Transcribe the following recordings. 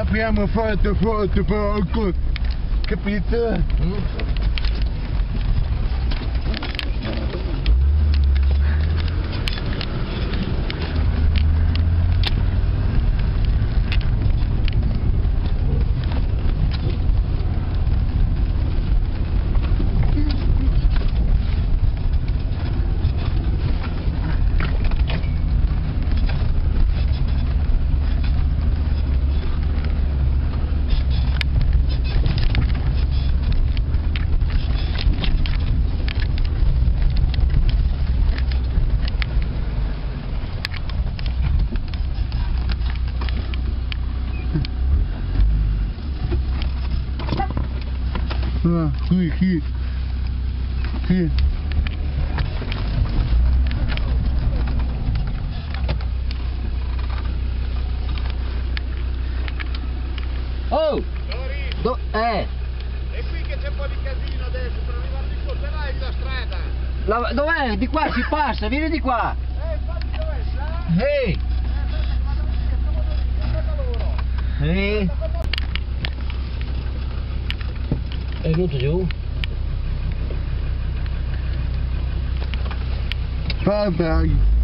abbiamo fatto foto poco, capito? Ah, qui, qui. Qui. Oh! Dori, Do- eh! è qui che c'è un po' di casino adesso, per arrivare di sotterrai la strada. dov'è? Di qua si passa, vieni di qua! Eh, infatti dov'è? Ehi! Eh, aspetta, che vado lì, che stavo lì, guarda loro. Ehi! È venuto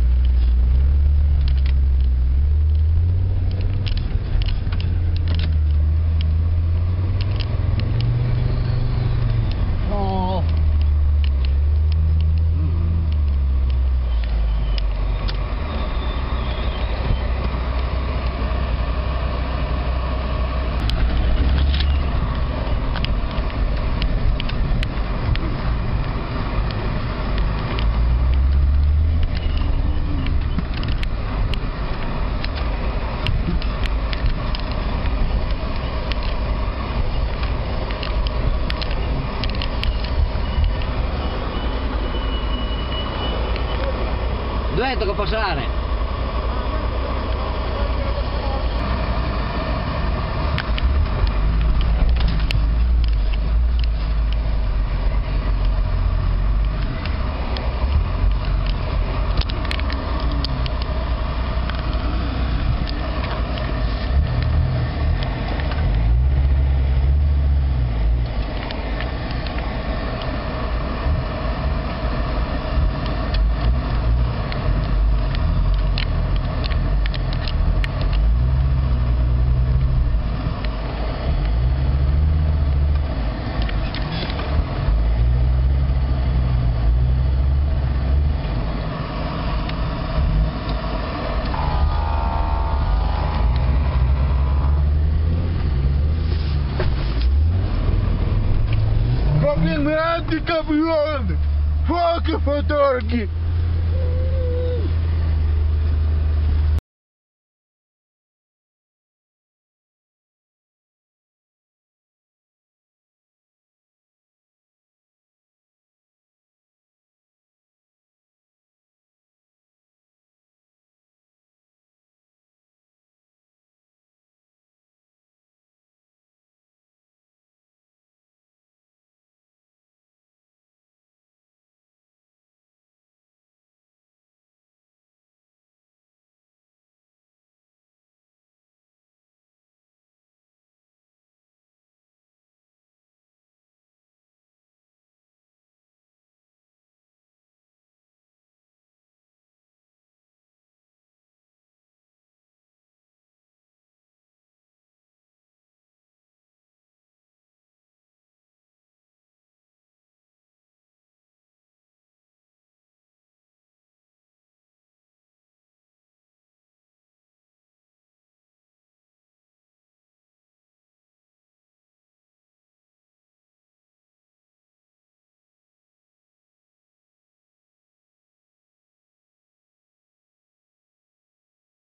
Dove tocca passare? grande caminhão! Foca, Fatorque!